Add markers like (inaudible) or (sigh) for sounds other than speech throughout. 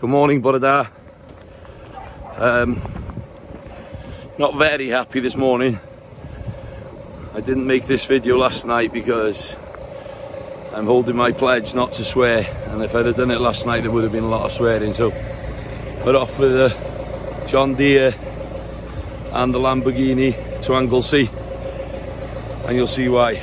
Good morning, Borada. Um, not very happy this morning. I didn't make this video last night because I'm holding my pledge not to swear. And if I'd have done it last night, there would have been a lot of swearing. So we're off with the John Deere and the Lamborghini to Anglesey. And you'll see why.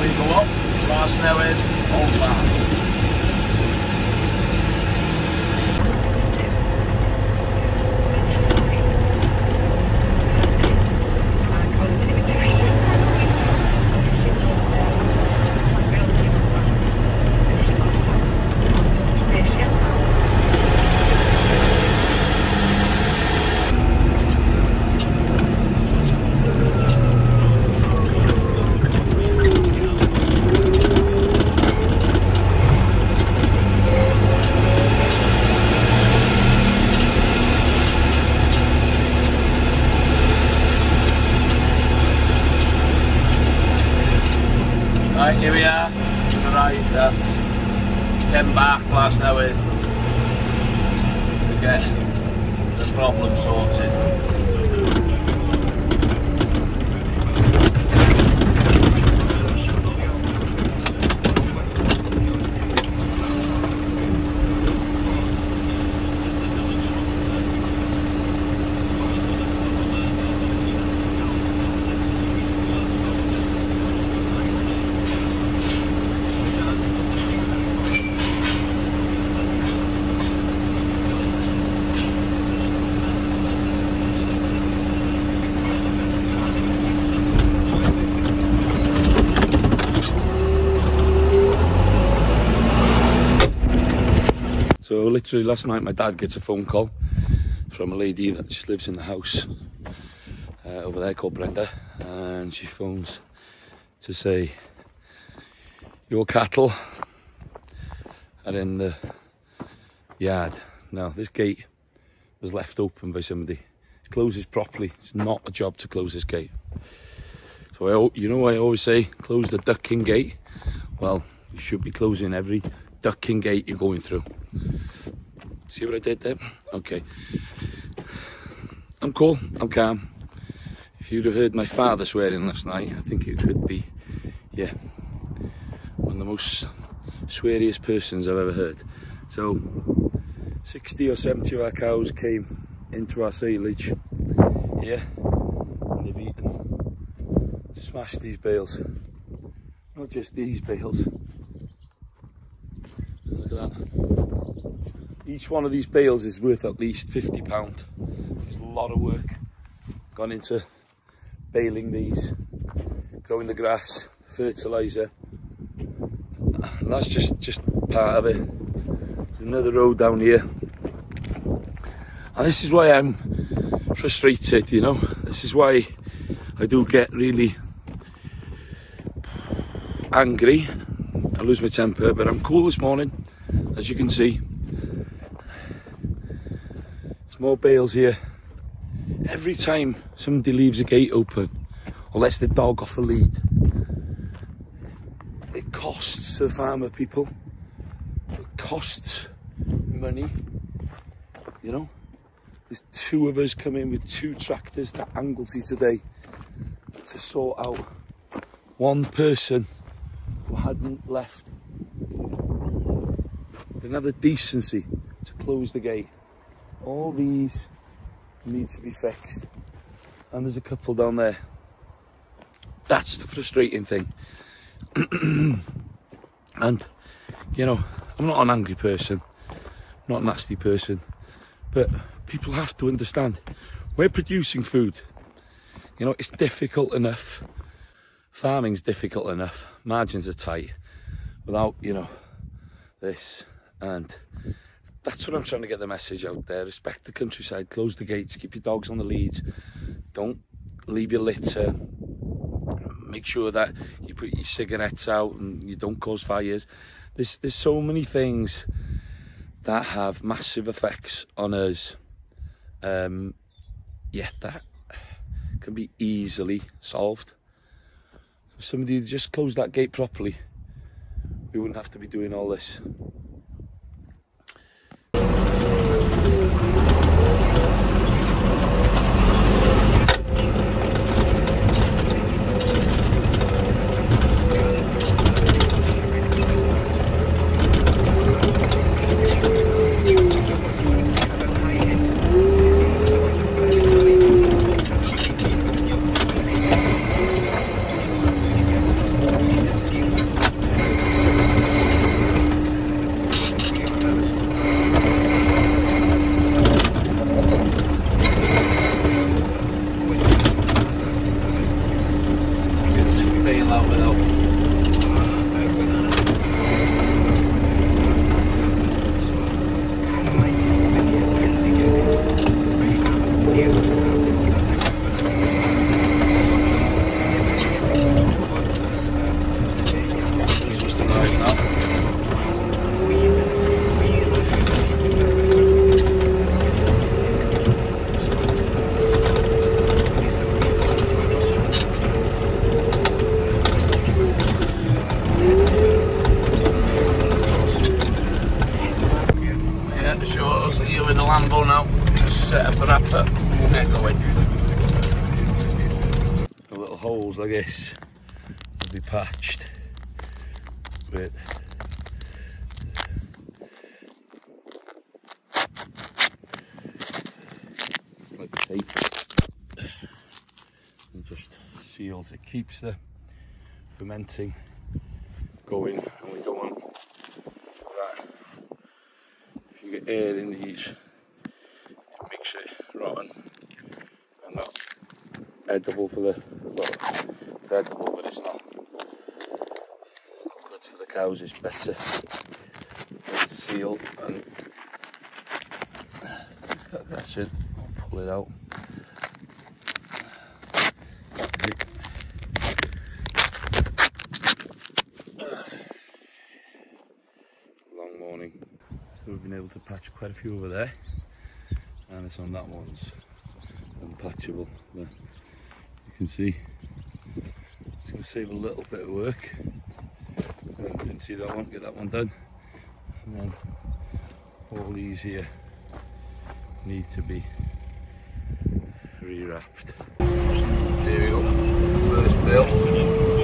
we go off, Plas Newydd, old man. Right, here we are. Arrived at Bach Plas Newydd to get the problem sorted. So literally last night my dad gets a phone call from a lady that just lives in the house uh, over there called Brenda and she phones to say your cattle are in the yard. Now this gate was left open by somebody. It closes properly. It's not a job to close this gate. So I, you know I always say close the ducking gate. Well, you should be closing every ducking gate you're going through. See what I did there? Okay. I'm cool. I'm calm. If you'd have heard my father swearing last night, I think it could be, yeah, one of the most sweariest persons I've ever heard. So, 60 or 70 of our cows came into our silage here, and they've eaten, smashed these bales. Not just these bales. Look at that. Each one of these bales is worth at least £50. There's a lot of work gone into baling these, growing the grass, fertiliser. And that's just, just part of it. There's another road down here. And this is why I'm frustrated, you know. This is why I do get really angry. I lose my temper, but I'm cool this morning, as you can see. More bales here. Every time somebody leaves a gate open or lets the dog off a lead, it costs the farmer people. It costs money. You know, there's two of us coming with two tractors to Anglesey today to sort out one person who hadn't left. Didn't have the decency to close the gate. All these need to be fixed. And there's a couple down there. That's the frustrating thing. (clears throat) and, you know, I'm not an angry person, not a nasty person, but people have to understand we're producing food. You know, it's difficult enough. Farming's difficult enough. Margins are tight without, you know, this. And that's what I'm trying to get the message out there. Respect the countryside, close the gates, keep your dogs on the leads. Don't leave your litter. Make sure that you put your cigarettes out and you don't cause fires. There's there's so many things that have massive effects on us. Um, yeah, that can be easily solved. If somebody just closed that gate properly, we wouldn't have to be doing all this. Wrapper. The little holes like this will be patched. With like tape. And just seals it keeps the fermenting going and we don't want that if you get air in these it makes it rotten and not edible for the well, it's edible but it's not not good for the cows it's better. It's sealed and that's it I'll pull it out. Long morning. So we've been able to patch quite a few over there it's on that one's unpatchable but you can see. It's going to save a little bit of work. You can see that one get that one done. And then all these here need to be rewrapped. There we go. First bill.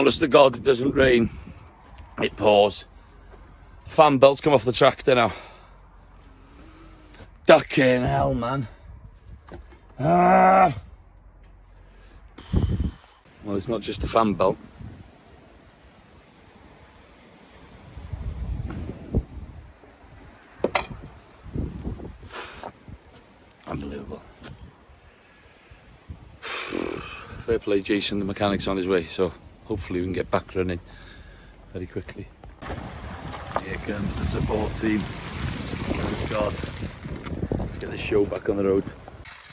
honest to God, it doesn't rain. It pours. Fan belt's come off the tractor now. Ducking hell, man. Ah! Well, it's not just a fan belt. Unbelievable. (sighs) Fair play, Jason. The mechanic's on his way, so hopefully we can get back running very quickly. Here comes the support team. Oh God. Let's get the show back on the road.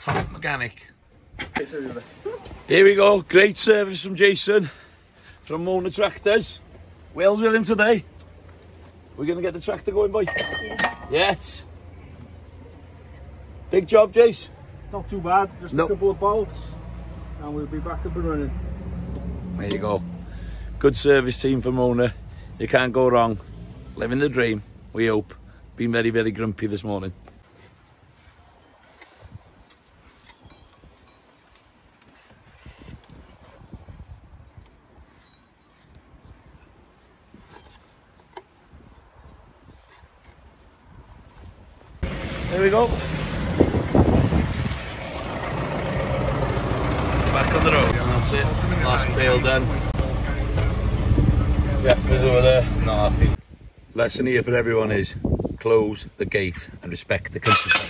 Top mechanic. Here we go. Great service from Jason from Mona Tractors. Wales with him today. We're going to get the tractor going, boy. Yeah. Yes. Big job, Jace. Not too bad, just No. a couple of bolts and we'll be back up and running. There you go. Good service team from Mona. You can't go wrong. Living the dream, we hope. Been very, very grumpy this morning. There we go. Back on the road. That's it. Last bale done. Jeff is over there. Not happy. Lesson here for everyone is close the gate and respect the countryside.